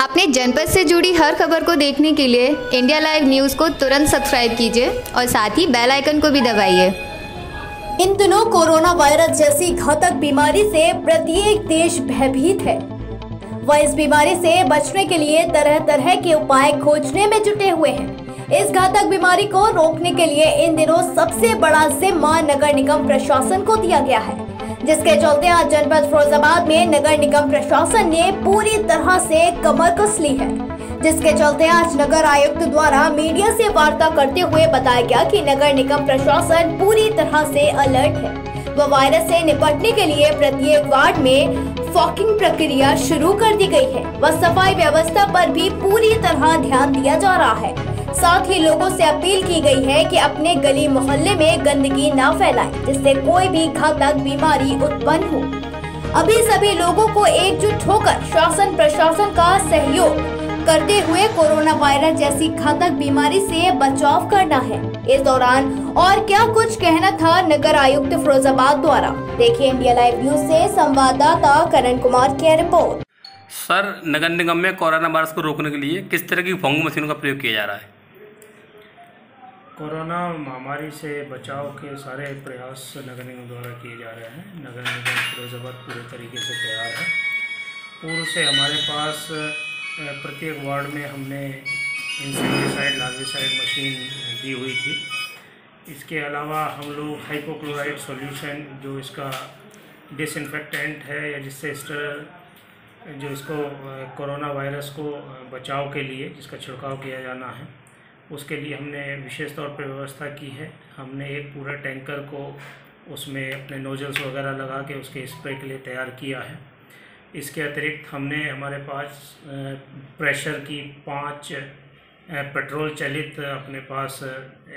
अपने जनपद से जुड़ी हर खबर को देखने के लिए इंडिया लाइव न्यूज़ को तुरंत सब्सक्राइब कीजिए और साथ ही बेल आइकन को भी दबाइए। इन दिनों कोरोना वायरस जैसी घातक बीमारी से प्रत्येक देश भयभीत है। वह इस बीमारी से बचने के लिए तरह तरह के उपाय खोजने में जुटे हुए हैं। इस घातक बीमारी को रोकने के लिए इन दिनों सबसे बड़ा जिम्मा नगर निगम प्रशासन को दिया गया है। जिसके चलते आज जनपद फिरोजाबाद में नगर निगम प्रशासन ने पूरी तरह से कमर कस ली है। जिसके चलते आज नगर आयुक्त द्वारा मीडिया से वार्ता करते हुए बताया गया कि नगर निगम प्रशासन पूरी तरह से अलर्ट है। व वायरस से निपटने के लिए प्रत्येक वार्ड में फॉकिंग प्रक्रिया शुरू कर दी गई है। व सफ़ाई व्यवस्था पर भी पूरी तरह ध्यान दिया जा रहा है। साथ ही लोगों से अपील की गई है कि अपने गली मोहल्ले में गंदगी न फैलाएँ, जिससे कोई भी घातक बीमारी उत्पन्न हो। अभी सभी लोगों को एकजुट होकर शासन प्रशासन का सहयोग करते हुए कोरोना वायरस जैसी घातक बीमारी से बचाव करना है। इस दौरान और क्या कुछ कहना था नगर आयुक्त फिरोजाबाद द्वारा? देखिए इंडिया लाइव न्यूज़ से संवाददाता करण कुमार की रिपोर्ट। सर, नगर निगम में कोरोना वायरस को रोकने के लिए किस तरह की फोंग मशीनों का प्रयोग किया जा रहा है? कोरोना महामारी से बचाव के सारे प्रयास नगर निगम द्वारा किए जा रहे हैं। नगर निगम फिरोजाबाद पूरे तरीके से तैयार है। पूर्व से हमारे पास प्रत्येक वार्ड में हमने इंसेक्टिसाइड लार्विसाइड मशीन दी हुई थी। इसके अलावा हम लोग हाइपोक्लोराइड सॉल्यूशन, जो इसका डिसइंफेक्टेंट है या जिससे जो इसको कोरोना वायरस को बचाव के लिए, जिसका छिड़काव किया जाना है। उसके लिए हमने विशेष तौर पर व्यवस्था की है। हमने एक पूरा टैंकर को उसमें अपने नोजल्स वगैरह लगा के उसके स्प्रे के लिए तैयार किया है। इसके अतिरिक्त हमने हमारे पास प्रेशर की पाँच पेट्रोल चलित अपने पास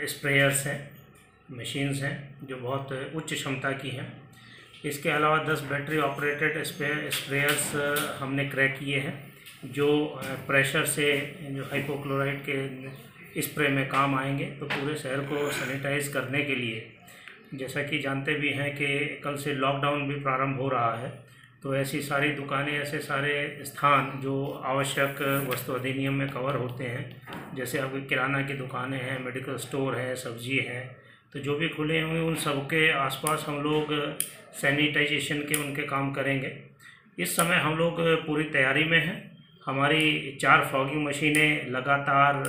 स्प्रेयर्स हैं, मशीन्स हैं, जो बहुत उच्च क्षमता की हैं। इसके अलावा दस बैटरी ऑपरेटेड स्प्रेयर्स हमने क्रैक किए हैं, जो प्रेशर से जो हाइपोक्लोराइड के स्प्रे में काम आएँगे तो पूरे शहर को सैनिटाइज करने के लिए। जैसा कि जानते भी हैं कि कल से लॉकडाउन भी प्रारंभ हो रहा है तो ऐसी सारी दुकानें, ऐसे सारे स्थान जो आवश्यक वस्तु अधिनियम में कवर होते हैं, जैसे अभी किराना की दुकानें हैं मेडिकल स्टोर है, सब्ज़ी है तो जो भी खुले हुए उन सबके आसपास हम लोग सैनिटाइजेशन के उनके काम करेंगे। इस समय हम लोग पूरी तैयारी में हैं। हमारी चार फॉगिंग मशीनें लगातार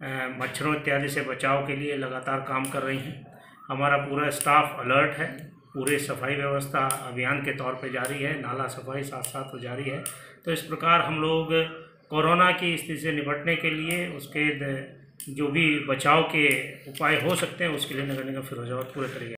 मच्छरों इत्यादि से बचाव के लिए लगातार काम कर रही हैं। हमारा पूरा स्टाफ अलर्ट है। पूरे सफ़ाई व्यवस्था अभियान के तौर पे जारी है। नाला सफ़ाई साथ साथ जारी है। तो इस प्रकार हम लोग कोरोना की स्थिति से निपटने के लिए उसके जो भी बचाव के उपाय हो सकते हैं, उसके लिए नगर निगम फिरोजाबाद पूरे तरीके